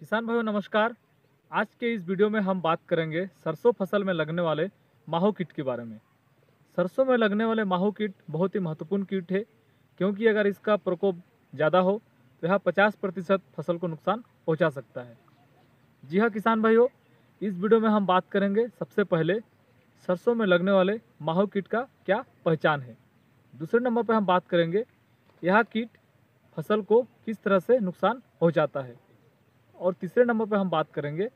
किसान भाइयों, नमस्कार। आज के इस वीडियो में हम बात करेंगे सरसों फ़सल में लगने वाले माहो कीट के बारे में। सरसों में लगने वाले माहो कीट बहुत ही महत्वपूर्ण कीट है, क्योंकि अगर इसका प्रकोप ज़्यादा हो तो यह 50 प्रतिशत फ़सल को नुकसान पहुँचा सकता है। जी हाँ किसान भाइयों, इस वीडियो में हम बात करेंगे सबसे पहले सरसों में लगने वाले माहो कीट का क्या पहचान है। दूसरे नंबर पर हम बात करेंगे, यह कीट फ़सल को किस तरह से नुकसान पहुंचाता है। और तीसरे नंबर पर हम बात करेंगे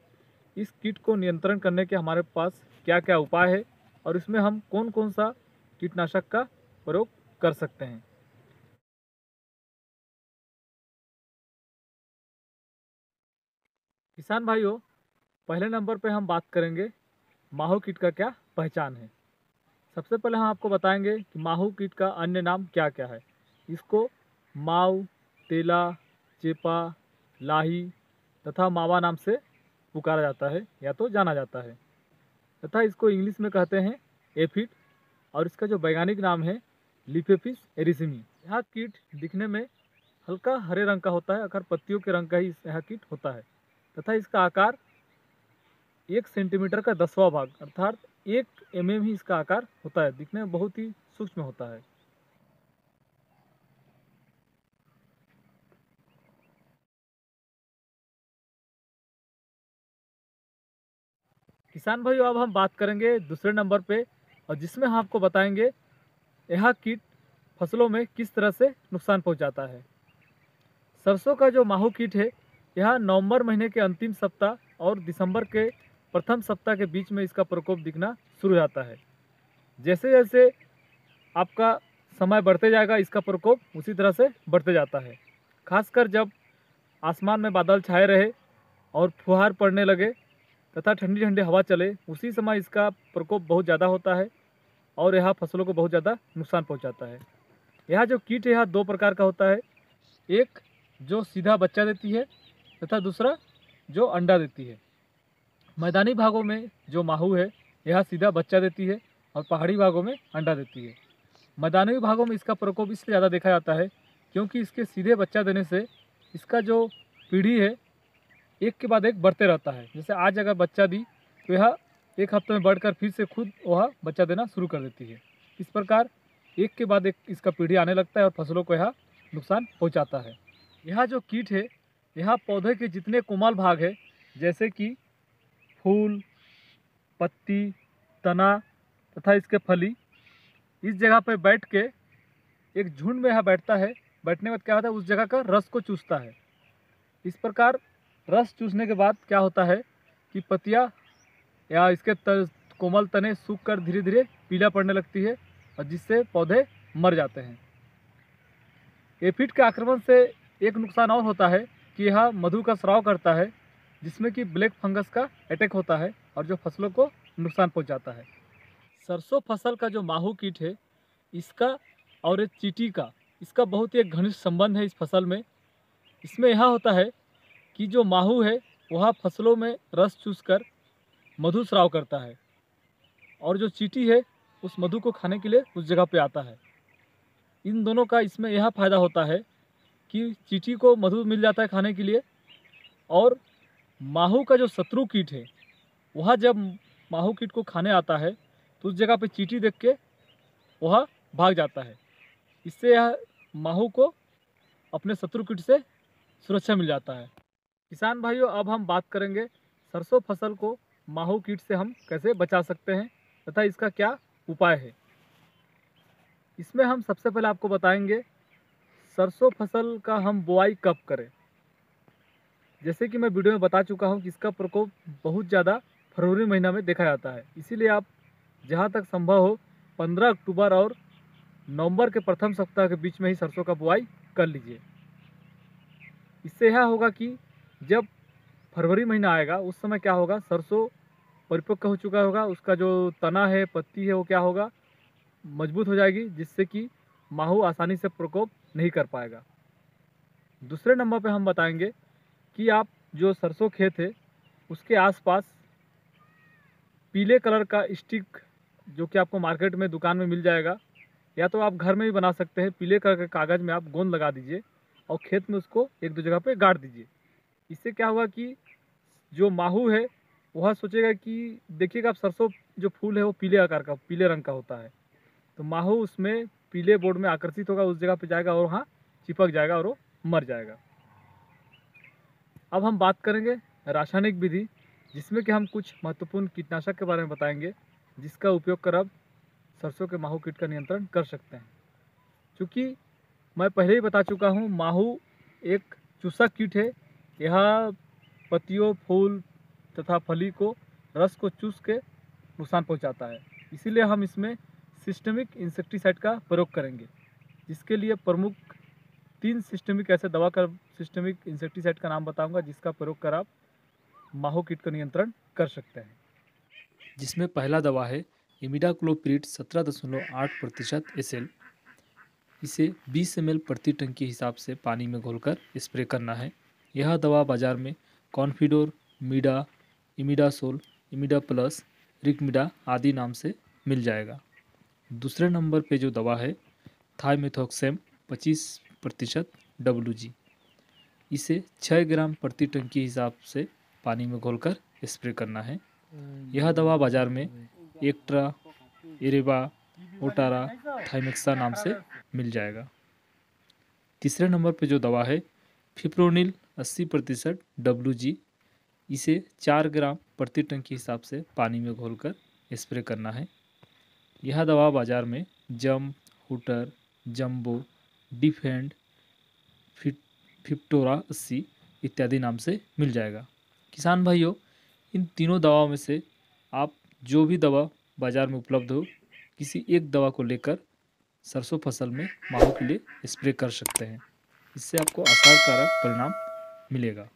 इस कीट को नियंत्रण करने के हमारे पास क्या क्या उपाय है और इसमें हम कौन कौन सा कीटनाशक का प्रयोग कर सकते हैं। किसान भाइयों, पहले नंबर पे हम बात करेंगे माहू कीट का क्या पहचान है। सबसे पहले हम आपको बताएँगे कि माहू कीट का अन्य नाम क्या क्या है। इसको माऊ, तेला, चेपा, लाही तथा मावा नाम से पुकारा जाता है या तो जाना जाता है। तथा इसको इंग्लिश में कहते हैं एफिड और इसका जो वैज्ञानिक नाम है लिफेफिस एरिसिमी। यह कीट दिखने में हल्का हरे रंग का होता है, अगर पत्तियों के रंग का ही यह कीट होता है। तथा इसका आकार एक सेंटीमीटर का दसवां भाग, अर्थात एक एम ही इसका आकार होता है। दिखने में बहुत ही सूक्ष्म होता है। किसान भाइयों, अब हम बात करेंगे दूसरे नंबर पे और जिसमें हम आपको बताएँगे यह कीट फ़सलों में किस तरह से नुकसान पहुंचाता है। सरसों का जो माहू कीट है, यह नवंबर महीने के अंतिम सप्ताह और दिसंबर के प्रथम सप्ताह के बीच में इसका प्रकोप दिखना शुरू हो जाता है। जैसे जैसे आपका समय बढ़ते जाएगा, इसका प्रकोप उसी तरह से बढ़ते जाता है। खासकर जब आसमान में बादल छाए रहे और फुहार पड़ने लगे तथा ठंडी ठंडी हवा चले, उसी समय इसका प्रकोप बहुत ज़्यादा होता है और यह फ़सलों को बहुत ज़्यादा नुकसान पहुंचाता है। यह जो कीट है, यह दो प्रकार का होता है। एक जो सीधा बच्चा देती है तथा दूसरा जो अंडा देती है। मैदानी भागों में जो माहू है, यह सीधा बच्चा देती है और पहाड़ी भागों में अंडा देती है। मैदानी भागों में इसका प्रकोप इसलिए ज़्यादा देखा जाता है, क्योंकि इसके सीधे बच्चा देने से इसका जो पीढ़ी है एक के बाद एक बढ़ते रहता है। जैसे आज अगर बच्चा दी तो यह एक हफ़्ते में बढ़कर फिर से खुद वह बच्चा देना शुरू कर देती है। इस प्रकार एक के बाद एक इसका पीढ़ी आने लगता है और फ़सलों को यह नुकसान पहुंचाता है। यह जो कीट है, यह पौधे के जितने कोमल भाग है, जैसे कि फूल, पत्ती, तना तथा इसके फली, इस जगह पर बैठ के एक झुंड में यह बैठता है। बैठने के बाद क्या होता है, उस जगह का रस को चूसता है। इस प्रकार रस चूसने के बाद क्या होता है कि पतिया या इसके तर, कोमल तने सूख कर धीरे धीरे पीला पड़ने लगती है और जिससे पौधे मर जाते हैं। एफिड के आक्रमण से एक नुकसान और होता है कि यह मधु का स्राव करता है जिसमें कि ब्लैक फंगस का अटैक होता है और जो फ़सलों को नुकसान पहुंचाता है। सरसों फ़सल का जो माहू कीट है इसका और चीटी का इसका बहुत ही एक घनिष्ठ संबंध है इस फ़सल में। इसमें यह होता है कि जो माहू है, वह फ़सलों में रस चूसकर मधु स्राव करता है। और जो चीटी है, उस मधु को खाने के लिए उस जगह पे आता है। इन दोनों का इसमें यह फ़ायदा होता है कि चीटी को मधु मिल जाता है खाने के लिए और माहू का जो शत्रु कीट है, वह जब माहू कीट को खाने आता है तो उस जगह पे चीटी देख के वह भाग जाता है। इससे यह माहू को अपने शत्रु कीट से सुरक्षा मिल जाता है। किसान भाइयों, अब हम बात करेंगे सरसों फ़सल को माहू कीट से हम कैसे बचा सकते हैं तथा इसका क्या उपाय है। इसमें हम सबसे पहले आपको बताएँगे सरसों फ़सल का हम बुआई कब करें। जैसे कि मैं वीडियो में बता चुका हूँ कि इसका प्रकोप बहुत ज़्यादा फरवरी महीना में देखा जाता है। इसीलिए आप जहाँ तक संभव हो 15 अक्टूबर और नवंबर के प्रथम सप्ताह के बीच में ही सरसों का बुआई कर लीजिए। इससे यह होगा कि जब फरवरी महीना आएगा, उस समय क्या होगा? सरसों परिपक्व हो चुका होगा, उसका जो तना है, पत्ती है, वो क्या होगा? मज़बूत हो जाएगी, जिससे कि माहू आसानी से प्रकोप नहीं कर पाएगा। दूसरे नंबर पे हम बताएँगे कि आप जो सरसों खेत है, उसके आसपास पीले कलर का स्टिक जो कि आपको मार्केट में, दुकान में मिल जाएगा, या तो आप घर में भी बना सकते हैं, पीले कलर के कागज़ में आप गोंद लगा दीजिए और खेत में उसको एक दो जगह पे गाड़ दीजिए। इससे क्या होगा कि जो माहू है, वह सोचेगा कि देखिएगा आप सरसों जो फूल है, वो पीले आकार का, पीले रंग का होता है। तो माहू उसमें पीले बोर्ड में आकर्षित होगा, उस जगह पे जाएगा और वहाँ चिपक जाएगा और वो मर जाएगा। अब हम बात करेंगे रासायनिक विधि, जिसमें कि हम कुछ महत्वपूर्ण कीटनाशक के बारे में बताएँगे, जिसका उपयोग कर अब सरसों के माहू कीट का नियंत्रण कर सकते हैं। क्योंकि मैं पहले ही बता चुका हूँ, माहू एक चूसा कीट है यह पत्तियों, फूल तथा फली को रस को चूस के नुकसान पहुंचाता है। इसीलिए हम इसमें सिस्टमिक इंसेक्टिसाइड का प्रयोग करेंगे, जिसके लिए प्रमुख तीन सिस्टमिक ऐसे दवा का सिस्टमिक इंसेक्टिसाइड का नाम बताऊँगा, जिसका प्रयोग कर आप माहो कीट का नियंत्रण कर सकते हैं। जिसमें पहला दवा है इमिडाक्लोप्रिड सत्रह दशमलव आठ प्रतिशत एस इसे 20 एम प्रति टन के हिसाब से पानी में घोलकर स्प्रे करना है। यह दवा बाज़ार में कॉन्फिडोर, मीडा, इमिडासोल, इमिडा प्लस रिकमिडा आदि नाम से मिल जाएगा। दूसरे नंबर पे जो दवा है थाइमेथोक्सेम 25 प्रतिशत डब्ल्यू इसे 6 ग्राम प्रति टंकी हिसाब से पानी में घोलकर स्प्रे करना है। यह दवा बाज़ार में एक्ट्रा, एरेबा, ओटारा थाइमेक्सा नाम से मिल जाएगा। तीसरे नंबर पे जो दवा है, फिप्रोनिल 80 प्रतिशत डब्ल्यू इसे चार ग्राम प्रति टन के हिसाब से पानी में घोलकर स्प्रे करना है। यह दवा बाज़ार में जम हुटर, जम्बो, डिफेंड, फिट, फिप्टोरा, अस्सी इत्यादि नाम से मिल जाएगा। किसान भाइयों, इन तीनों दवाओं में से आप जो भी दवा बाज़ार में उपलब्ध हो, किसी एक दवा को लेकर सरसों फ़सल में माहू के लिए स्प्रे कर सकते हैं। इससे आपको असरकारक परिणाम मिलेगा।